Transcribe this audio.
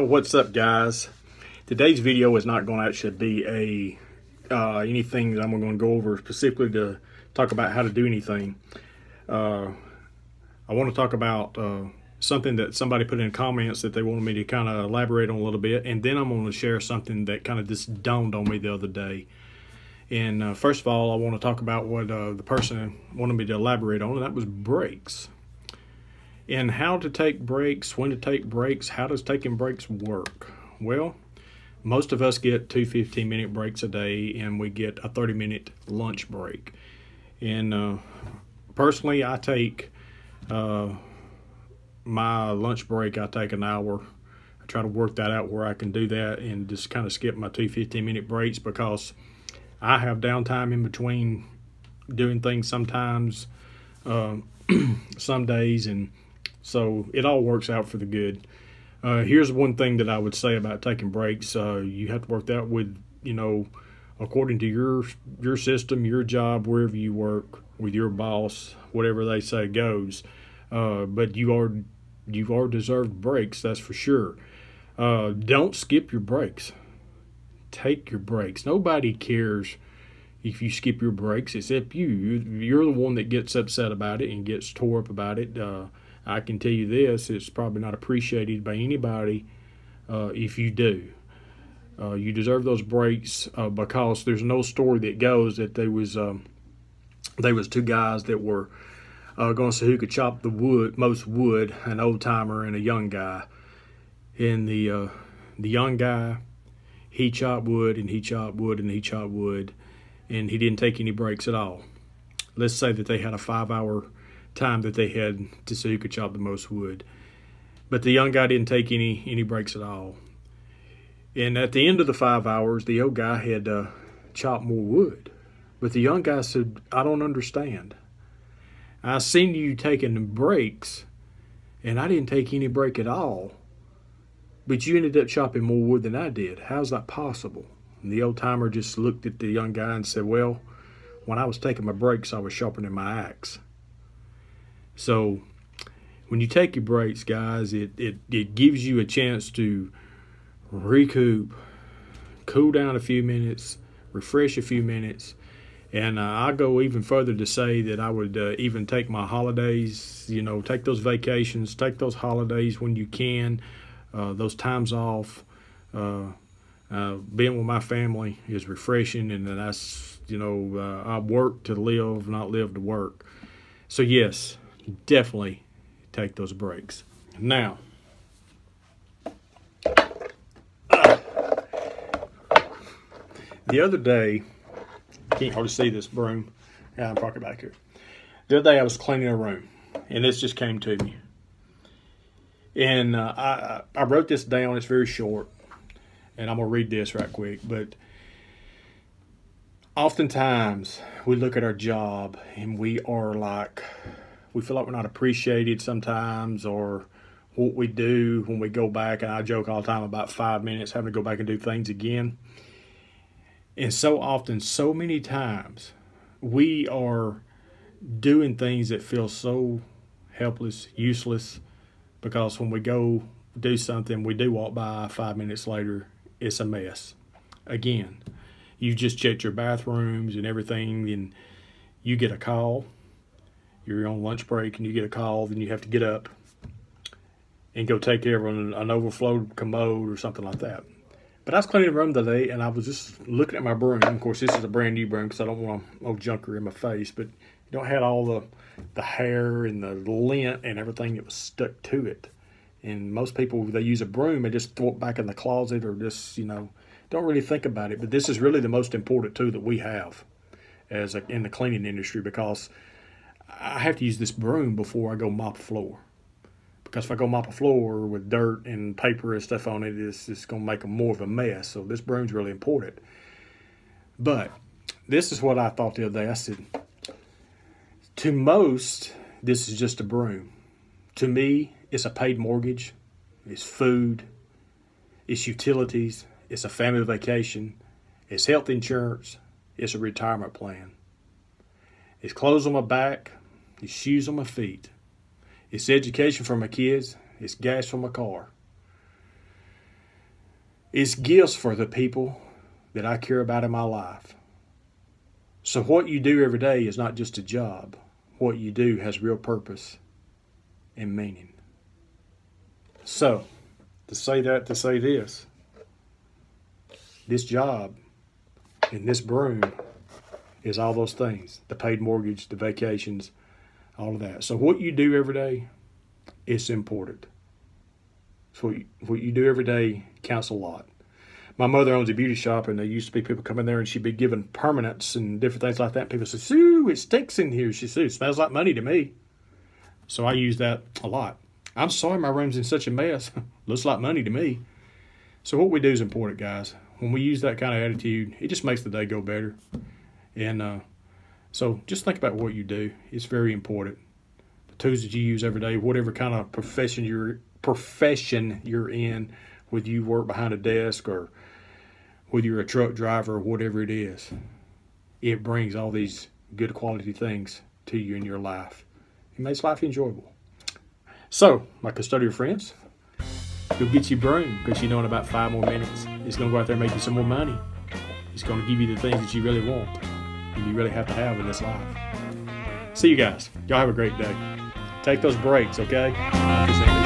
Well, what's up, guys? Today's video is not going to actually be a uh, anything that I'm going to go over specifically to talk about how to do anything. Uh, I want to talk about uh, something that somebody put in comments that they wanted me to kind of elaborate on a little bit, and then I'm going to share something that kind of just dawned on me the other day. And uh, first of all, I want to talk about what uh, the person wanted me to elaborate on, and that was breaks and how to take breaks, when to take breaks, how does taking breaks work? Well, most of us get two 15 minute breaks a day and we get a 30 minute lunch break. And uh, personally, I take uh, my lunch break, I take an hour. I try to work that out where I can do that and just kind of skip my two 15 minute breaks because I have downtime in between doing things sometimes, uh, some days, and so it all works out for the good. Uh, here's one thing that I would say about taking breaks. Uh, you have to work that with, you know, according to your your system, your job, wherever you work, with your boss, whatever they say goes. Uh, but you are you are deserved breaks, that's for sure. Uh, don't skip your breaks. Take your breaks. Nobody cares if you skip your breaks except you. You're the one that gets upset about it and gets tore up about it. I can tell you this: it's probably not appreciated by anybody uh, if you do. Uh, you deserve those breaks uh, because there's no story that goes that there was um, there was two guys that were uh, going to see who could chop the wood most wood, an old timer and a young guy. And the uh, the young guy, he chopped wood and he chopped wood and he chopped wood, and he didn't take any breaks at all. Let's say that they had a five hour time that they had to see who could chop the most wood. But the young guy didn't take any any breaks at all. And at the end of the five hours, the old guy had uh, chopped more wood. But the young guy said, I don't understand. I seen you taking breaks, and I didn't take any break at all. But you ended up chopping more wood than I did. How's that possible? And the old timer just looked at the young guy and said, Well, when I was taking my breaks, I was sharpening my axe. So when you take your breaks, guys, it, it, it gives you a chance to recoup, cool down a few minutes, refresh a few minutes. And uh, I go even further to say that I would uh, even take my holidays, you know, take those vacations, take those holidays when you can, uh, those times off. Uh, uh, being with my family is refreshing, and that's, you know, uh, I work to live, not live to work. So, yes, definitely take those breaks. Now, uh, the other day, can't hardly see this broom. Yeah, I'm parking back here. The other day I was cleaning a room, and this just came to me. And uh, I, I wrote this down. It's very short, and I'm gonna read this right quick. But oftentimes we look at our job and we are like we feel like we're not appreciated sometimes or what we do when we go back and I joke all the time about five minutes having to go back and do things again. And so often, so many times, we are doing things that feel so helpless, useless, because when we go do something, we do walk by five minutes later, it's a mess. Again, you just checked your bathrooms and everything, and you get a call you're on lunch break and you get a call, then you have to get up and go take care of an, an overflowed commode or something like that. But I was cleaning the room today and I was just looking at my broom. Of course, this is a brand new broom because I don't want no junker in my face. But you don't had all the the hair and the lint and everything that was stuck to it. And most people, they use a broom and just throw it back in the closet or just, you know, don't really think about it. But this is really the most important tool that we have as a, in the cleaning industry because I have to use this broom before I go mop a floor. Because if I go mop a floor with dirt and paper and stuff on it, it's, it's going to make a more of a mess. So this broom's really important. But this is what I thought the other day. I said, to most, this is just a broom. To me, it's a paid mortgage, it's food, it's utilities, it's a family vacation, it's health insurance, it's a retirement plan. It's clothes on my back, it's shoes on my feet. It's education for my kids. It's gas for my car. It's gifts for the people that I care about in my life. So, what you do every day is not just a job. What you do has real purpose and meaning. So, to say that, to say this, this job and this broom is all those things the paid mortgage, the vacations, all of that. So, what you do every day is important. So, what you, what you do every day counts a lot my mother owns a beauty shop, and there used to be people coming there, and she'd be giving permanents and different things like that. People say, "Sue, it stinks in here." She "It smells like money to me." So I use that a lot. I'm sorry, my room's in such a mess. Looks like money to me. So what we do is important, guys. When we use that kind of attitude, it just makes the day go better. And uh, so just think about what you do. It's very important. The tools that you use every day, whatever kind of profession you're profession you're in, whether you work behind a desk or whether you're a truck driver or whatever it is, it brings all these good quality things to you in your life. It makes life enjoyable. So, my custodial friends, go get your broom because you know in about five more minutes it's going to go out there and make you some more money. It's going to give you the things that you really want you really have to have in this life. See you guys. Y'all have a great day. Take those breaks, okay?